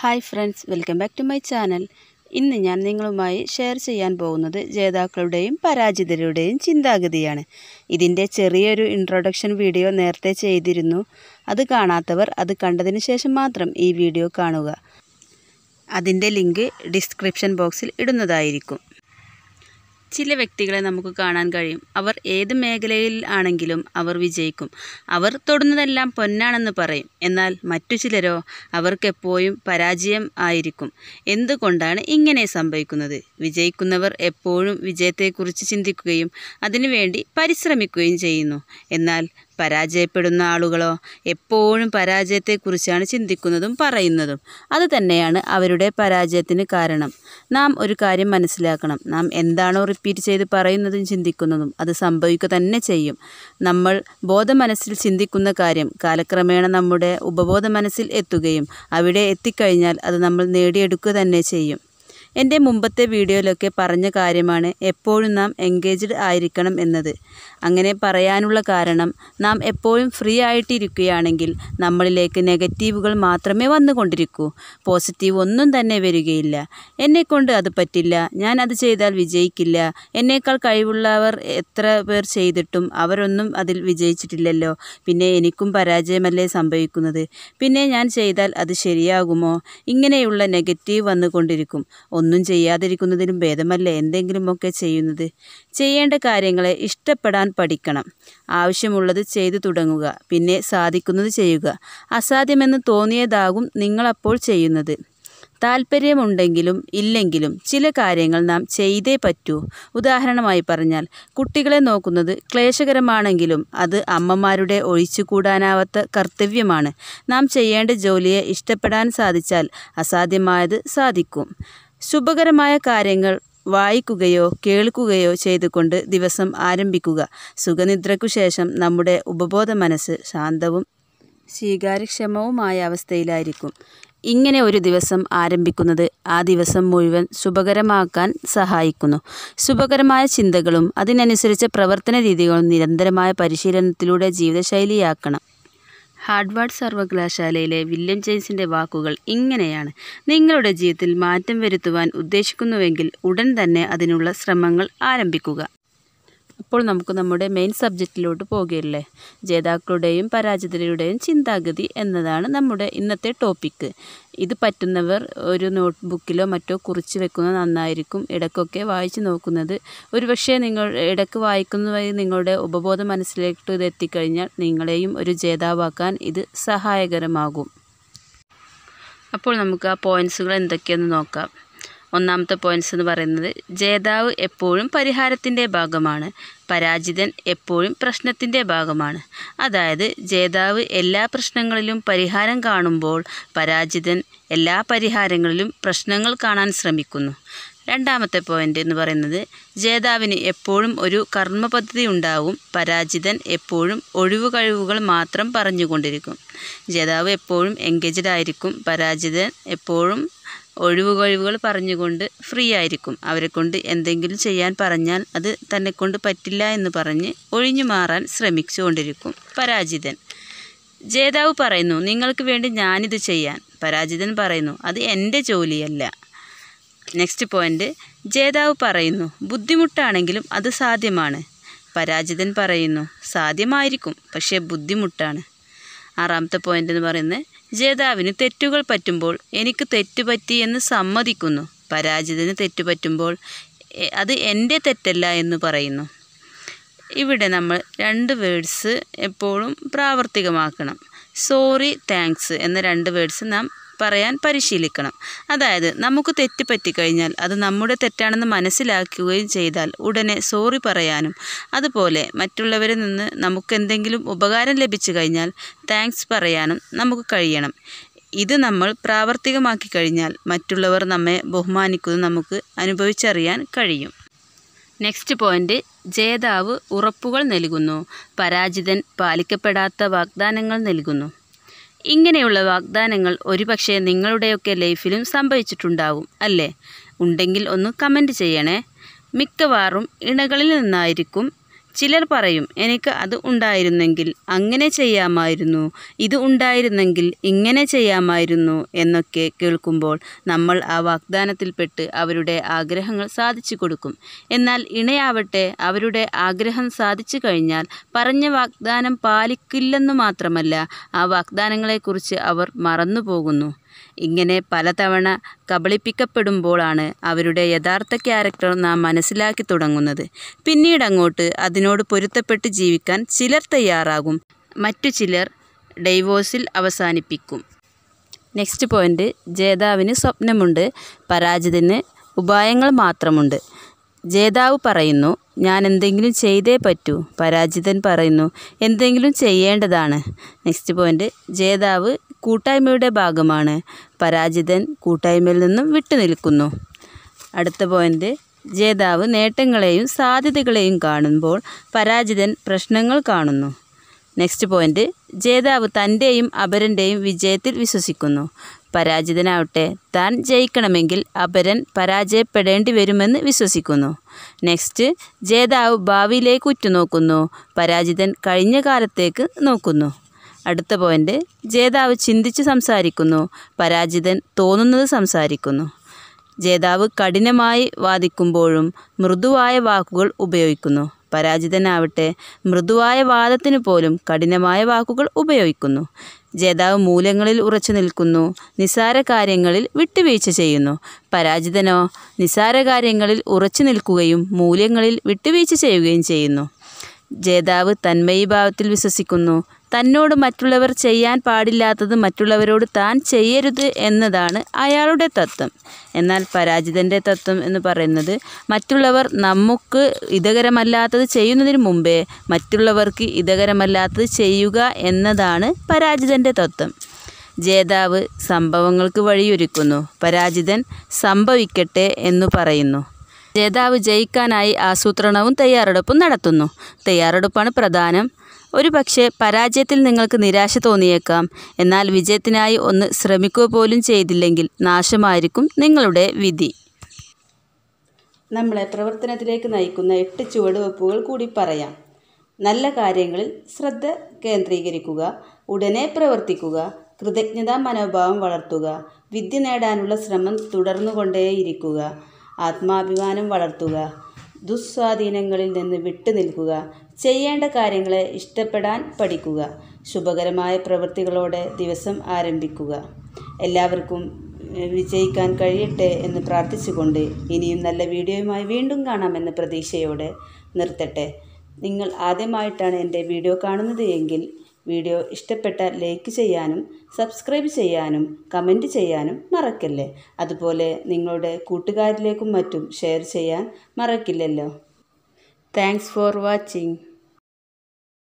Hi friends welcome back to my channel. ഇന്ന് ഞാൻ നിങ്ങളുമായി ഷെയർ ചെയ്യാൻ പോകുന്നത് ജേതാക്കളുടെയും പരാജിതരുടെയും ചിന്താഗതിയാണ്. ഇതിന്റെ ചെറിയൊരു ഇൻട്രൊഡക്ഷൻ വീഡിയോ നേരത്തെ ചെയ്തിരുന്നു. അത് കാണാത്തവർ അത് കണ്ടതിന് ശേഷം മാത്രം ഈ വീഡിയോ കാണുക. അതിന്റെ ലിങ്ക് ഡിസ്ക്രിപ്ഷൻ ബോക്സിൽ ഇടുന്നതായിരിക്കും. ചില വ്യക്തികളെ നമുക്ക് കാണാൻ കഴിയും. അവർ ഏത് മേഖലയിൽ ആണെങ്കിലും അവർ വിജയിക്കും. അവർ തൊടുന്നതെല്ലാം പൊന്നാണെന്ന് പറയും. എന്നാൽ മറ്റു ചിലരോ അവർക്കെപ്പോഴും പരാജയം ആയിരിക്കും. എന്തുകൊണ്ടാണ് ഇങ്ങനെ സംഭവിക്കുന്നത്? വിജയിക്കുന്നവർ എപ്പോഴും വിജയത്തെക്കുറിച്ച് ചിന്തിക്കുകയും അതിനുവേണ്ടി പരിശ്രമിക്കുകയും ചെയ്യുന്നു. എന്നാൽ പരാജയപ്പെടുന്ന ആളുകളോ എപ്പോഴും പരാജയത്തെക്കുറിച്ചാണ് ചിന്തിക്കുന്നതും പറയുന്നതും. അത് തന്നെയാണ് അവരുടെ പരാജയത്തിന് കാരണം. നാം ഒരു കാര്യം മനസ്സിലാക്കണം. നാം എന്താണോ റിപ്പീറ്റ് ചെയ്ത് പറയുന്നതും ചിന്തിക്കുന്നതും അത് സംഭവിക്കുക തന്നെ ചെയ്യും. നമ്മൾ ബോധ മനസ്സിൽ ചിന്തിക്കുന്ന കാര്യം കാലക്രമേണ നമ്മുടെ ഉപബോധ മനസ്സിൽ എത്തുകയും അവിടെ എത്തിക്കഴിഞ്ഞാൽ അത് നമ്മൾ നേടിയെടുക്കുക തന്നെ ചെയ്യും. എന്റെ മുമ്പത്തെ വീഡിയോയിലൊക്കെ പറഞ്ഞ കാര്യമാണ് എപ്പോഴും നാം എൻഗേജ്ഡ് ആയിരിക്കണം എന്നത്. അങ്ങനെ പറയാനുള്ള കാരണം നാം എപ്പോഴും ഫ്രീ ആയിട്ടിരിക്കുകയാണെങ്കിൽ നമ്മളിലേക്ക് നെഗറ്റീവുകൾ മാത്രമേ വന്നുകൊണ്ടിരിക്കൂ. പോസിറ്റീവ് ഒന്നും തന്നെ വരികയില്ല. എന്നെക്കൊണ്ട് അത് പറ്റില്ല. ഞാൻ അത് ചെയ്താൽ വിജയിക്കില്ല. എന്നേക്കാൾ കഴിവുള്ളവർ എത്ര പേർ ചെയ്തിട്ടും അവരൊന്നും അതിൽ വിജയിച്ചിട്ടില്ലല്ലോ. പിന്നെ എനിക്കും പരാജയമല്ലേ സംഭവിക്കുന്നത്? പിന്നെ ഞാൻ ചെയ്താൽ അത് ശരിയാകുമോ? ഇങ്ങനെയുള്ള നെഗറ്റീവ് വന്നുകൊണ്ടിരിക്കും. ഒന്നും ചെയ്യാതിരിക്കുന്നതിനും ഭേദമല്ലേ എന്തെങ്കിലുമൊക്കെ ചെയ്യുന്നത്? ചെയ്യേണ്ട കാര്യങ്ങളെ ഇഷ്ടപ്പെടാൻ പഠിക്കണം. ആവശ്യമുള്ളത് ചെയ്തു തുടങ്ങുക പിന്നെ സാധിക്കുന്നത് ചെയ്യുക. അസാധ്യമെന്ന് തോന്നിയതാകും നിങ്ങളപ്പോൾ ചെയ്യുന്നത്. താല്പര്യമുണ്ടെങ്കിലും ഇല്ലെങ്കിലും ചില കാര്യങ്ങൾ നാം ചെയ്തേ പറ്റൂ. ഉദാഹരണമായി പറഞ്ഞാൽ കുട്ടികളെ നോക്കുന്നത് ക്ലേശകരമാണെങ്കിലും അത് അമ്മമാരുടെ ഒഴിച്ചുകൂടാനാവാത്ത കർത്തവ്യമാണ്. നാം ചെയ്യേണ്ട ജോലിയെ ഇഷ്ടപ്പെടാൻ സാധിച്ചാൽ അസാധ്യമായത് സാധിക്കും. ശുഭകരമായ കാര്യങ്ങൾ വായിക്കുകയോ കേൾക്കുകയോ ചെയ്തുകൊണ്ട് ദിവസം ആരംഭിക്കുക. സുഖനിദ്രയ്ക്കു ശേഷം നമ്മുടെ ഉപബോധ മനസ്സ് ശാന്തവും സ്വീകാര്യക്ഷമവുമായ അവസ്ഥയിലായിരിക്കും. ഇങ്ങനെ ഒരു ദിവസം ആരംഭിക്കുന്നത് ആ ദിവസം മുഴുവൻ ശുഭകരമാക്കാൻ സഹായിക്കുന്നു. ശുഭകരമായ ചിന്തകളും അതിനനുസരിച്ച പ്രവർത്തന രീതികളും നിരന്തരമായ പരിശീലനത്തിലൂടെ ജീവിതശൈലിയാക്കണം. ഹാർഡ്വാർഡ് സർവകലാശാലയിലെ വില്യം ജെയിംസിന്റെ വാക്കുകൾ ഇങ്ങനെയാണ്. നിങ്ങളുടെ ജീവിതത്തിൽ മാറ്റം വരുത്തുവാൻ ഉദ്ദേശിക്കുന്നുവെങ്കിൽ ഉടൻ തന്നെ അതിനുള്ള ശ്രമങ്ങൾ ആരംഭിക്കുക. അപ്പോൾ നമുക്ക് നമ്മുടെ മെയിൻ സബ്ജക്റ്റിലോട്ട് പോകുകയല്ലേ ജേതാക്കളുടെയും പരാജിതരുടെയും ചിന്താഗതി എന്നതാണ് നമ്മുടെ ഇന്നത്തെ ടോപ്പിക്ക് ഇത് പറ്റുന്നവർ ഒരു നോട്ട് ബുക്കിലോ മറ്റോ കുറിച്ച് വെക്കുന്നത് നന്നായിരിക്കും. ഇടയ്ക്കൊക്കെ വായിച്ചു നോക്കുന്നത്. ഒരുപക്ഷെ നിങ്ങൾ ഇടയ്ക്ക് വായിക്കുന്ന വഴി നിങ്ങളുടെ ഉപബോധ മനസ്സിലേക്ക് ഇത് എത്തിക്കഴിഞ്ഞാൽ നിങ്ങളെയും ഒരു ജേതാവാക്കാൻ ഇത് സഹായകരമാകും. അപ്പോൾ നമുക്ക് ആ പോയിൻസുകൾ എന്തൊക്കെയെന്ന് നോക്കാം. ഒന്നാമത്തെ പോയിന്റ്സ് എന്ന് പറയുന്നത് ജേതാവ് എപ്പോഴും പരിഹാരത്തിന്റെ ഭാഗമാണ് പരാജിതൻ എപ്പോഴും പ്രശ്നത്തിന്റെ ഭാഗമാണ്. അതായത് ജേതാവ് എല്ലാ പ്രശ്നങ്ങളിലും പരിഹാരം കാണുമ്പോൾ പരാജിതൻ എല്ലാ പരിഹാരങ്ങളിലും പ്രശ്നങ്ങൾ കാണാൻ ശ്രമിക്കുന്നു. രണ്ടാമത്തെ പോയിന്റ് എന്ന് പറയുന്നത് ജേതാവിന് എപ്പോഴും ഒരു കർമ്മ പദ്ധതി ഉണ്ടാവും. പരാജിതൻ എപ്പോഴും ഒഴിവ് കഴിവുകൾ മാത്രം പറഞ്ഞുകൊണ്ടിരിക്കും. ജേതാവ് എപ്പോഴും എൻഗേജ്ഡ് ആയിരിക്കും. പരാജിതൻ എപ്പോഴും ഒഴിവ് കഴിവുകൾ പറഞ്ഞുകൊണ്ട് ഫ്രീ ആയിരിക്കും. അവരെ കൊണ്ട് എന്തെങ്കിലും ചെയ്യാൻ പറഞ്ഞാൽ അത് തന്നെ കൊണ്ട് പറ്റില്ല എന്ന് പറഞ്ഞ് ഒഴിഞ്ഞു മാറാൻ ശ്രമിച്ചുകൊണ്ടിരിക്കും പരാജിതൻ. ജേതാവ് പറയുന്നു നിങ്ങൾക്ക് വേണ്ടി ഞാനിത് ചെയ്യാൻ. പരാജിതൻ പറയുന്നു അത് എന്റെ ജോലിയല്ല. നെക്സ്റ്റ് പോയിന്റ് ജേതാവ് പറയുന്നു ബുദ്ധിമുട്ടാണെങ്കിലും അത് സാധ്യമാണ്. പരാജിതൻ പറയുന്നു സാധ്യമായിരിക്കും പക്ഷേ ബുദ്ധിമുട്ടാണ്. ആറാമത്തെ പോയിന്റ് എന്ന് പറയുന്നത് ജേതാവിന് തെറ്റുകൾ പറ്റുമ്പോൾ എനിക്ക് തെറ്റുപറ്റി എന്ന് സമ്മതിക്കുന്നു. പരാജിതന് തെറ്റുപറ്റുമ്പോൾ അത് എന്റെ തെറ്റല്ല എന്ന് പറയുന്നു. ഇവിടെ നമ്മൾ രണ്ട് വേർഡ്സ് എപ്പോഴും പ്രാവർത്തികമാക്കണം. സോറി താങ്ക്സ് എന്ന രണ്ട് വേർഡ്സ് നാം പറയാൻ പരിശീലിക്കണം. അതായത് നമുക്ക് തെറ്റ് പറ്റിക്കഴിഞ്ഞാൽ അത് നമ്മുടെ തെറ്റാണെന്ന് മനസ്സിലാക്കുകയും ചെയ്താൽ ഉടനെ സോറി പറയാനും അതുപോലെ മറ്റുള്ളവരിൽ നിന്ന് നമുക്ക് എന്തെങ്കിലും ഉപകാരം ലഭിച്ചു കഴിഞ്ഞാൽ താങ്ക്സ് പറയാനും നമുക്ക് കഴിയണം. ഇത് നമ്മൾ പ്രാവർത്തികമാക്കി കഴിഞ്ഞാൽ മറ്റുള്ളവർ നമ്മെ ബഹുമാനിക്കുന്നത് നമുക്ക് അനുഭവിച്ചറിയാൻ കഴിയും. നെക്സ്റ്റ് പോയിന്റ് ജേതാവ് ഉറപ്പുകൾ നൽകുന്നു. പരാജിതൻ പാലിക്കപ്പെടാത്ത വാഗ്ദാനങ്ങൾ നൽകുന്നു. ഇങ്ങനെയുള്ള വാഗ്ദാനങ്ങൾ ഒരുപക്ഷെ നിങ്ങളുടെയൊക്കെ ലൈഫിലും സംഭവിച്ചിട്ടുണ്ടാവും അല്ലേ? ഉണ്ടെങ്കിൽ ഒന്ന് കമന്റ് ചെയ്യണേ. മിക്കവാറും ഇണകളിൽ നിന്നായിരിക്കും ചിലർ പറയും എനിക്ക് അത് ഉണ്ടായിരുന്നെങ്കിൽ അങ്ങനെ ചെയ്യാമായിരുന്നു ഇത് ഉണ്ടായിരുന്നെങ്കിൽ ഇങ്ങനെ ചെയ്യാമായിരുന്നു എന്നൊക്കെ കേൾക്കുമ്പോൾ നമ്മൾ ആ വാഗ്ദാനത്തിൽപ്പെട്ട് അവരുടെ ആഗ്രഹങ്ങൾ സാധിച്ചു കൊടുക്കും. എന്നാൽ ഇണയാവട്ടെ അവരുടെ ആഗ്രഹം സാധിച്ചു കഴിഞ്ഞാൽ പറഞ്ഞ വാഗ്ദാനം പാലിക്കില്ലെന്നു മാത്രമല്ല ആ വാഗ്ദാനങ്ങളെക്കുറിച്ച് അവർ മറന്നു പോകുന്നു ഇങ്ങനെ പലതവണ കബളിപ്പിക്കപ്പെടുമ്പോഴാണ് അവരുടെ യഥാർത്ഥ ക്യാരക്ടർ നാം മനസ്സിലാക്കി തുടങ്ങുന്നത്. പിന്നീട് അങ്ങോട്ട് അതിനോട് പൊരുത്തപ്പെട്ട് ജീവിക്കാൻ ചിലർ തയ്യാറാകും. മറ്റു ചിലർ ഡൈവോഴ്സിൽ അവസാനിപ്പിക്കും. നെക്സ്റ്റ് പോയിന്റ് ജേതാവിന് സ്വപ്നമുണ്ട് പരാജിതന് ഉപായങ്ങൾ മാത്രമുണ്ട്. ജേതാവ് പറയുന്നു ഞാൻ എന്തെങ്കിലും ചെയ്തേ പറ്റൂ പരാജിതൻ പറയുന്നു എന്തെങ്കിലും ചെയ്യേണ്ടതാണ്. നെക്സ്റ്റ് പോയിന്റ് ജേതാവ് കൂട്ടായ്മയുടെ ഭാഗമാണ് പരാജിതൻ കൂട്ടായ്മയിൽ നിന്നും വിട്ടുനിൽക്കുന്നു അടുത്ത പോയിന്റ് ജേതാവ് നേട്ടങ്ങളെയും സാധ്യതകളെയും കാണുമ്പോൾ പരാജിതൻ പ്രശ്നങ്ങൾ കാണുന്നു. നെക്സ്റ്റ് പോയിന്റ് ജേതാവ് തന്റെയും അപരന്റെയും വിജയത്തിൽ വിശ്വസിക്കുന്നു പരാജിതനാവട്ടെ. താൻ ജയിക്കണമെങ്കിൽ അപരൻ പരാജയപ്പെടേണ്ടി വരുമെന്ന് വിശ്വസിക്കുന്നു. നെക്സ്റ്റ് ജേതാവ് ഭാവിയിലേക്ക് ഉറ്റുനോക്കുന്നു. പരാജിതൻ കഴിഞ്ഞ കാലത്തേക്ക് നോക്കുന്നു. അടുത്ത പോയിന്റ് ജേതാവ് ചിന്തിച്ച് സംസാരിക്കുന്നു. പരാജിതൻ തോന്നുന്നത് സംസാരിക്കുന്നു. ജേതാവ് കഠിനമായി വാദിക്കുമ്പോഴും മൃദുവായ വാക്കുകൾ ഉപയോഗിക്കുന്നു. പരാജിതനാവട്ടെ മൃദുവായ വാദത്തിന് പോലും കഠിനമായ വാക്കുകൾ ഉപയോഗിക്കുന്നു. ജേതാവ് മൂലങ്ങളിൽ ഉറച്ചു നിൽക്കുന്നു നിസാര കാര്യങ്ങളിൽ വിട്ടുവീഴ്ച ചെയ്യുന്നു. പരാജിതനോ നിസാര കാര്യങ്ങളിൽ ഉറച്ചു നിൽക്കുകയും മൂല്യങ്ങളിൽ വിട്ടുവീഴ്ച ചെയ്യുകയും ചെയ്യുന്നു. ജേതാവ് തന്മയീഭാവത്തിൽ വിശ്വസിക്കുന്നു. തന്നോട് മറ്റുള്ളവർ ചെയ്യാൻ പാടില്ലാത്തത് മറ്റുള്ളവരോട് താൻ ചെയ്യരുത് എന്നതാണ് അയാളുടെ തത്വം. എന്നാൽ പരാജിതന്റെ തത്വം എന്ന് പറയുന്നത് മറ്റുള്ളവർ നമുക്ക് ഇതകരമല്ലാത്തത് ചെയ്യുന്നതിന് മുമ്പേ മറ്റുള്ളവർക്ക് ഇതകരമല്ലാത്തത് ചെയ്യുക എന്നതാണ് പരാജിതന്റെ തത്വം. ജേതാവ് സംഭവങ്ങൾക്ക് വഴിയൊരുക്കുന്നു. പരാജിതൻ സംഭവിക്കട്ടെ എന്നു പറയുന്നു. ജേതാവ് ജയിക്കാനായി ആസൂത്രണവും തയ്യാറെടുപ്പും നടത്തുന്നു. തയ്യാറെടുപ്പാണ് പ്രധാനം. ഒരു പക്ഷേ പരാജയത്തിൽ നിങ്ങൾക്ക് നിരാശ തോന്നിയേക്കാം. എന്നാൽ വിജയത്തിനായി ഒന്ന് ശ്രമിക്കുക പോലും ചെയ്തില്ലെങ്കിൽ നാശമായിരിക്കും നിങ്ങളുടെ വിധി. നമ്മളെ പ്രവർത്തനത്തിലേക്ക് നയിക്കുന്ന എട്ട് ചുവടുവെപ്പുകൾ കൂടി പറയാം. നല്ല കാര്യങ്ങളിൽ ശ്രദ്ധ കേന്ദ്രീകരിക്കുക ഉടനെ പ്രവർത്തിക്കുക കൃതജ്ഞതാ മനോഭാവം വളർത്തുക വിദ്യ നേടാനുള്ള ശ്രമം തുടർന്നുകൊണ്ടേയിരിക്കുക. ആത്മാഭിമാനം വളർത്തുക. ദുസ്വാധീനങ്ങളിൽ നിന്ന് വിട്ടുനിൽക്കുക ചെയ്യേണ്ട കാര്യങ്ങളെ ഇഷ്ടപ്പെടാൻ പഠിക്കുക. ശുഭകരമായ പ്രവൃത്തികളോടെ ദിവസം ആരംഭിക്കുക. എല്ലാവർക്കും വിജയിക്കാൻ കഴിയട്ടെ എന്ന് പ്രാർത്ഥിച്ചുകൊണ്ട് ഇനിയും നല്ല വീഡിയോയുമായി വീണ്ടും കാണാമെന്ന പ്രതീക്ഷയോടെ നിർത്തട്ടെ. നിങ്ങൾ ആദ്യമായിട്ടാണ് എന്റെ വീഡിയോ കാണുന്നത് എങ്കിൽ വീഡിയോ ഇഷ്ടപ്പെട്ട ലൈക്ക് ചെയ്യാനും സബ്സ്ക്രൈബ് ചെയ്യാനും കമന്റ് ചെയ്യാനും മറക്കല്ലേ? അതുപോലെ നിങ്ങളുടെ കൂട്ടുകാരിലേക്കും മറ്റും ഷെയർ ചെയ്യാൻ മറക്കില്ലല്ലോ. Thanks for watching.